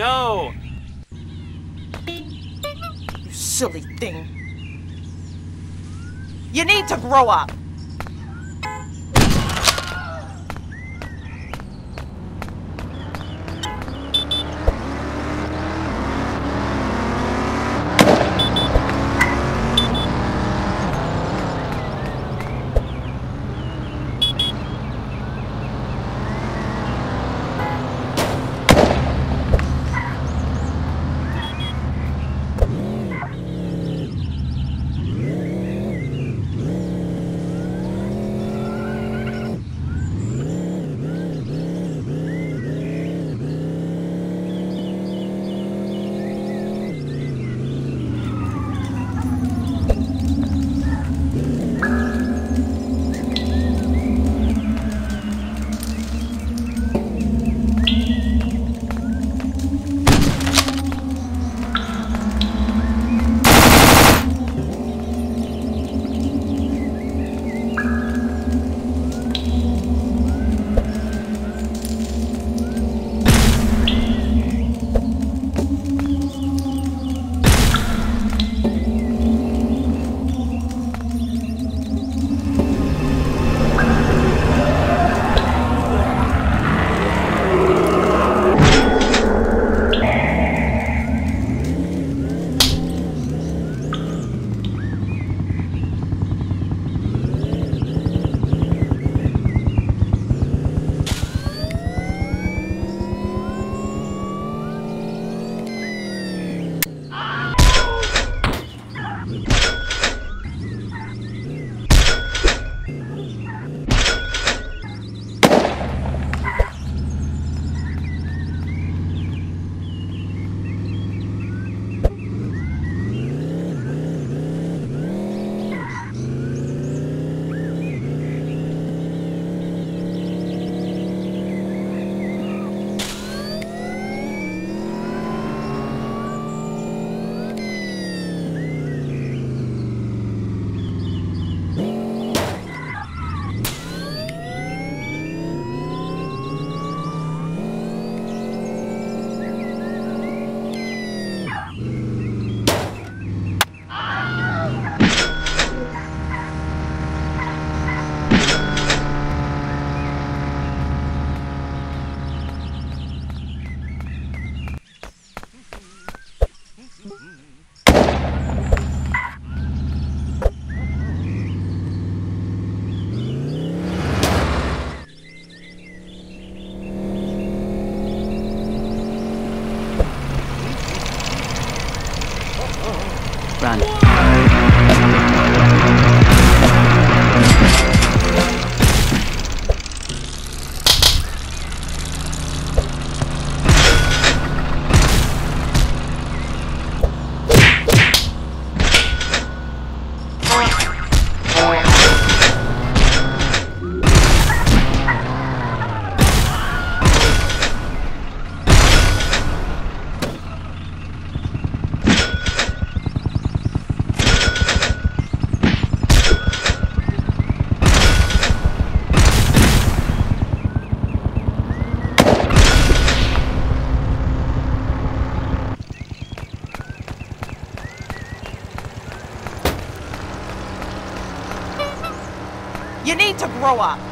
No! You silly thing. You need to grow up. You need to grow up.